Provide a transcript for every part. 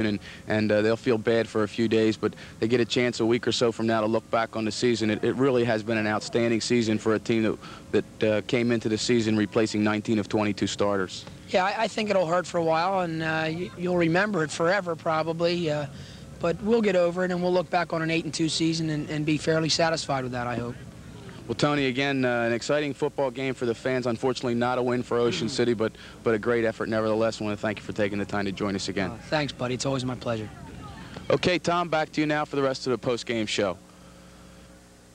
and, and uh, they'll feel bad for a few days, but they get a chance a week or so from now to look back on the season. It, it really has been an outstanding season for a team that, that uh, came into the season replacing 19 of 22 starters. Yeah, I, I think it'll hurt for a while, and uh, you, will remember it forever probably. Uh, but we'll get over it, and we'll look back on an 8 and 2 season and, and be fairly satisfied with that, I hope. Well, Tony, again, uh, an exciting football game for the fans. Unfortunately, not a win for Ocean City, but, but a great effort nevertheless. I want to thank you for taking the time to join us again. Uh, thanks, buddy. It's always my pleasure. Okay, Tom, back to you now for the rest of the post-game show.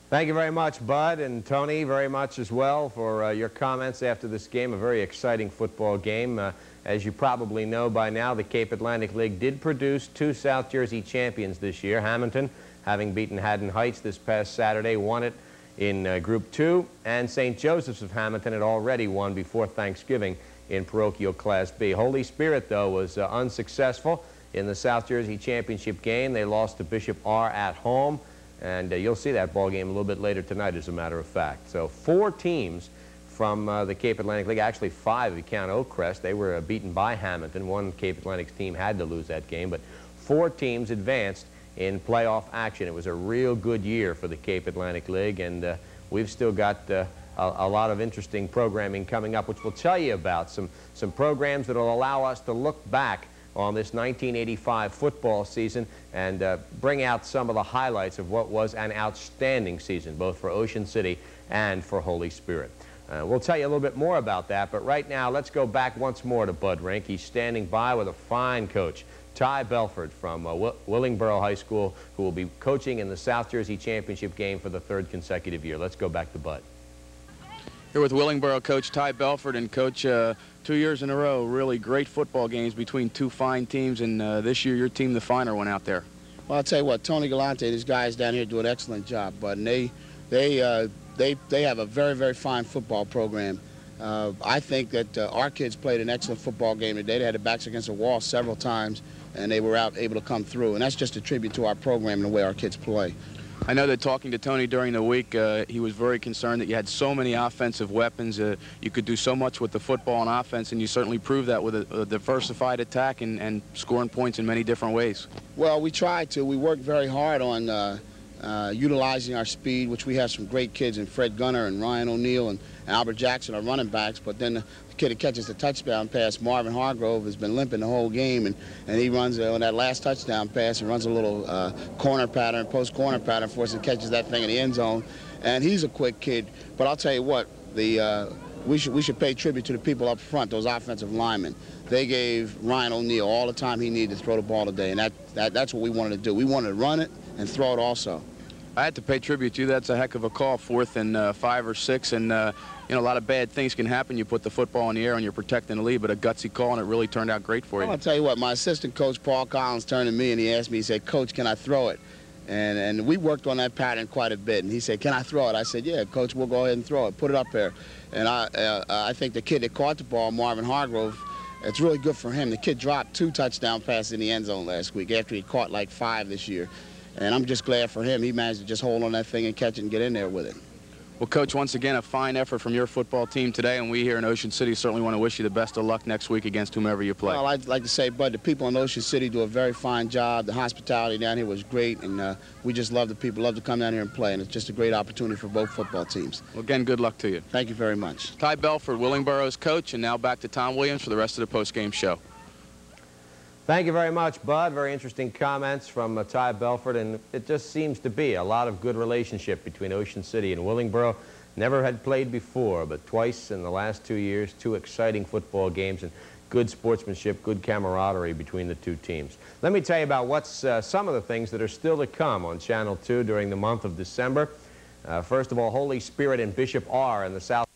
Thank you very much, Bud, and Tony, very much as well for uh, your comments after this game, a very exciting football game. Uh, as you probably know by now, the Cape Atlantic League did produce two South Jersey champions this year. Hammonton, having beaten Haddon Heights this past Saturday, won it in uh, Group 2, and St. Joseph's of Hammonton had already won before Thanksgiving in parochial Class B. Holy Spirit, though, was uh, unsuccessful in the South Jersey Championship game. They lost to Bishop Ahr at home, and uh, you'll see that ball game a little bit later tonight, as a matter of fact. So four teams from uh, the Cape Atlantic League, actually five if you count Oakcrest. They were uh, beaten by Hammonton. One Cape Atlantic's team had to lose that game, but four teams advanced in playoff action. It was a real good year for the Cape Atlantic League, and uh, we've still got uh, a, a, lot of interesting programming coming up, which we'll tell you about. Some, some programs that will allow us to look back on this 1985 football season and uh, bring out some of the highlights of what was an outstanding season, both for Ocean City and for Holy Spirit. Uh, we'll tell you a little bit more about that, but right now let's go back once more to Bud Rink. He's standing by with a fine coach. Ty Belford from uh, Willingboro High School, who will be coaching in the South Jersey Championship game for the third consecutive year. Let's go back to Bud. Here with Willingboro coach Ty Belford and coach uh, two years in a row, really great football games between two fine teams, and uh, this year your team the finer one out there. Well, I'll tell you what, Tony Galante, these guys down here do an excellent job, Bud, and they, they, uh, they, they have a very, very fine football program. Uh, I think that uh, our kids played an excellent football game today. They had their backs against the wall several times and they were out able to come through. And that's just a tribute to our program and the way our kids play. I know that talking to Tony during the week, uh, he was very concerned that you had so many offensive weapons. Uh, you could do so much with the football and offense, and you certainly proved that with a, a diversified attack and, and, scoring points in many different ways. Well, we tried to. We worked very hard on uh, uh utilizing our speed, which we have some great kids in Fred Gunner and Ryan O'Neill and, and Albert Jackson are running backs, but then kid that catches the touchdown pass, Marvin Hargrove, has been limping the whole game, and, and he runs uh, on that last touchdown pass and runs a little uh, corner pattern, post corner pattern for us and catches that thing in the end zone. And he's a quick kid. But I'll tell you what, the uh, we should we should pay tribute to the people up front, those offensive linemen. They gave Ryan O'Neill all the time he needed to throw the ball today, and that, that that's what we wanted to do. We wanted to run it and throw it also. I had to pay tribute to you. That's a heck of a call, fourth and uh, five or six, and uh, you know a lot of bad things can happen. You put the football in the air and you're protecting the lead, but a gutsy call and it really turned out great for you. I'll tell you what, my assistant coach Paul Collins turned to me and he asked me, he said, "Coach, can I throw it?" And and we worked on that pattern quite a bit. And he said, "Can I throw it?" I said, "Yeah, Coach, we'll go ahead and throw it. Put it up there." And I uh, I think the kid that caught the ball, Marvin Hargrove. It's really good for him. The kid dropped two touchdown passes in the end zone last week after he caught like five this year. And I'm just glad for him. He managed to just hold on that thing and catch it and get in there with it. Well, Coach, once again, a fine effort from your football team today, and we here in Ocean City certainly want to wish you the best of luck next week against whomever you play. Well, I'd like to say, Bud, the people in Ocean City do a very fine job. The hospitality down here was great, and uh, we just love the people, love to come down here and play, and it's just a great opportunity for both football teams. Well, again, good luck to you. Thank you very much. Ty Belford, Willingboro's coach, and now back to Tom Williams for the rest of the post-game show. Thank you very much, Bud. Very interesting comments from uh, Ty Belford, and it just seems to be a lot of good relationship between Ocean City and Willingboro. Never had played before, but twice in the last two years, two exciting football games and good sportsmanship, good camaraderie between the two teams. Let me tell you about what's uh, some of the things that are still to come on Channel 2 during the month of December. Uh, first of all, Holy Spirit and Bishop Ahr in the South